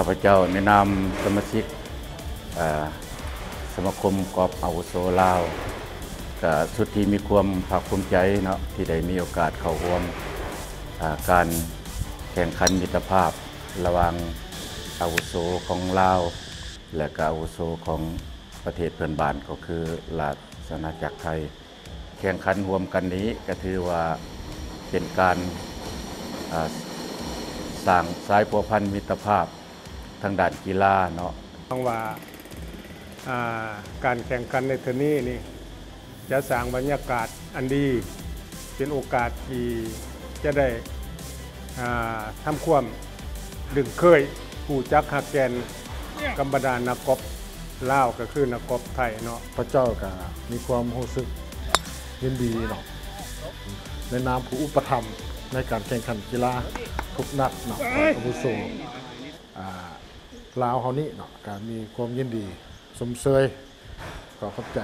าพเจ้าในนามสมาชิกสมาคมกอบอาวุโสลาวก็สุดที่มีความภาคภูมิใจเนาะที่ได้มีโอกาสเข้าร่วมการแข่งขันมิตรภาพระหว่างอาวุโสของลาว และก็อาวุโสของประเทศเพื่อนบ้านก็คือราชอาณาจักรไทย แข่งขันรวมกันนี้ก็ถือว่าเป็นการสร้างสายพัวพันมิตรภาพ ทางด้านกีฬาเนาะฟังว่าอ่าการแข่งขันในเทอร์นี้นี่จะสร้างบรรยากาศอันดี เป็นโอกาสที่จะได้อ่าทำความดึงเคยผู้จักหักแกนกับบรรดานักกบลาวก็คือนักกบไทยเนาะพระเจ้าก็มีความรู้สึกยินดีเนาะในนามผู้อุปถัมภ์ในการแข่งขันกีฬาทุกนัดเนาะของอาวุโสอ่า ลาวเขานี้เนาะก็มีความยินดี สมเสยขอขอบใจ